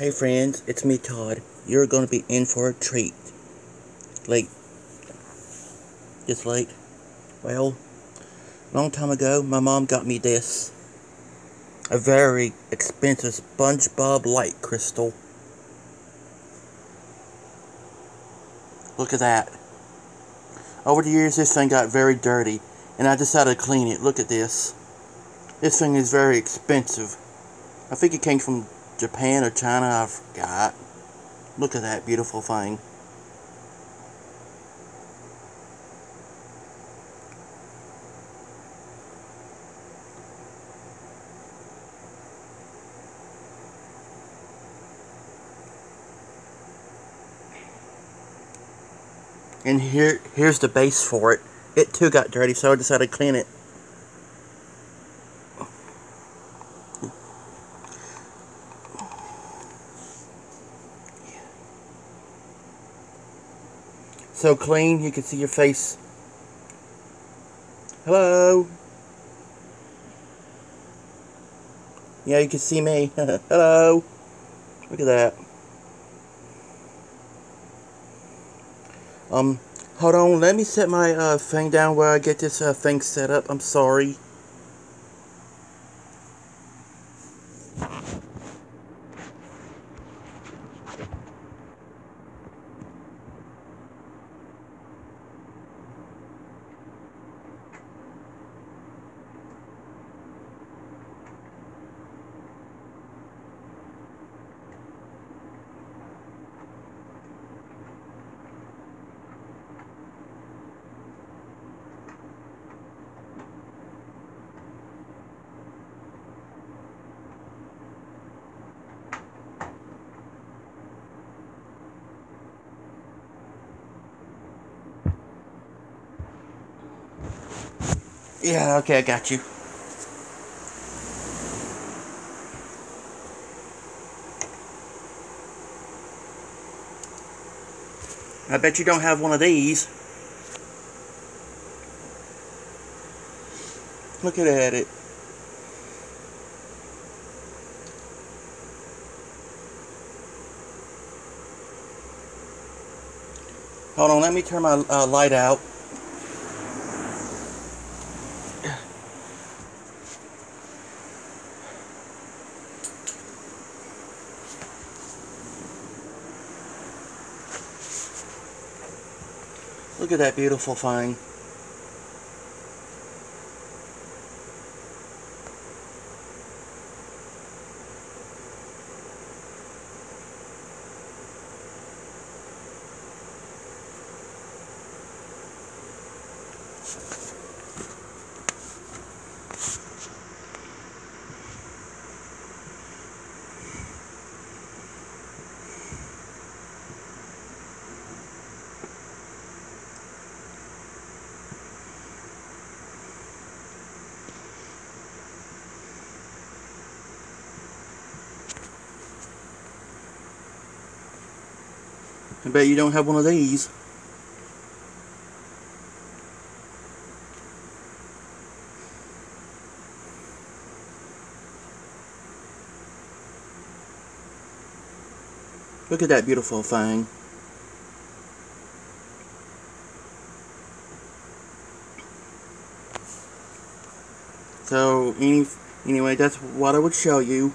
Hey friends, it's me Todd. You're gonna be in for a treat. Like, Just like, Well, long time ago, my mom got me this. A very expensive SpongeBob light crystal. Look at that. Over the years, this thing got very dirty, and I decided to clean it. Look at this. This thing is very expensive. I think it came from Japan or China, I forgot. Look at that beautiful thing. And here, here's the base for it. It too got dirty, so I decided to clean it. So clean, you can see your face. Hello? Yeah, you can see me. Hello? Look at that. Um, hold on, let me set my uh, thing down where I get this uh, thing set up. I'm sorry. Yeah, okay, I got you. I bet you don't have one of these. Look at it. Hold on, let me turn my uh, light out. Look at that beautiful thing. I bet you don't have one of these. Look at that beautiful thing. So, any, anyway, that's what I would show you.